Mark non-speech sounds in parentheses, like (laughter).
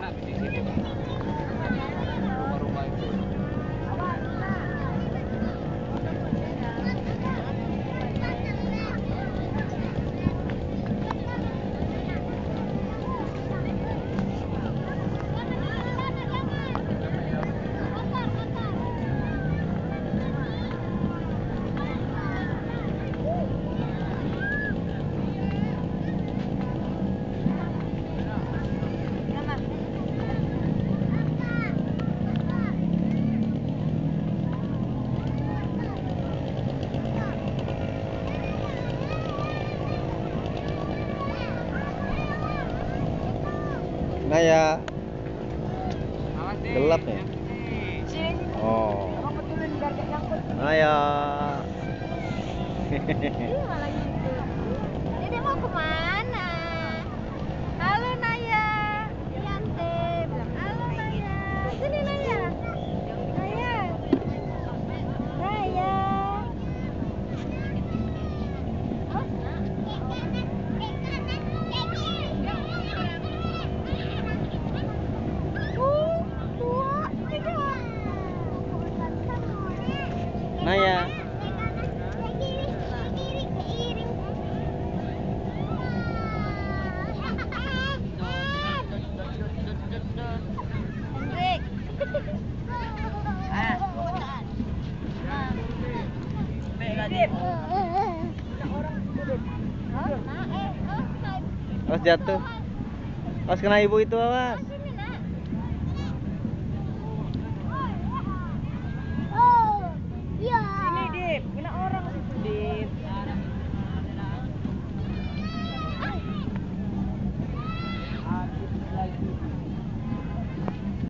那边。Ya, deh, Gelap ya? hati-hati. oh. Abang betulin biar gak nyangkut. Nah ya. Ih, (laughs) Awas jatuh. Awas kena ibu itu awas.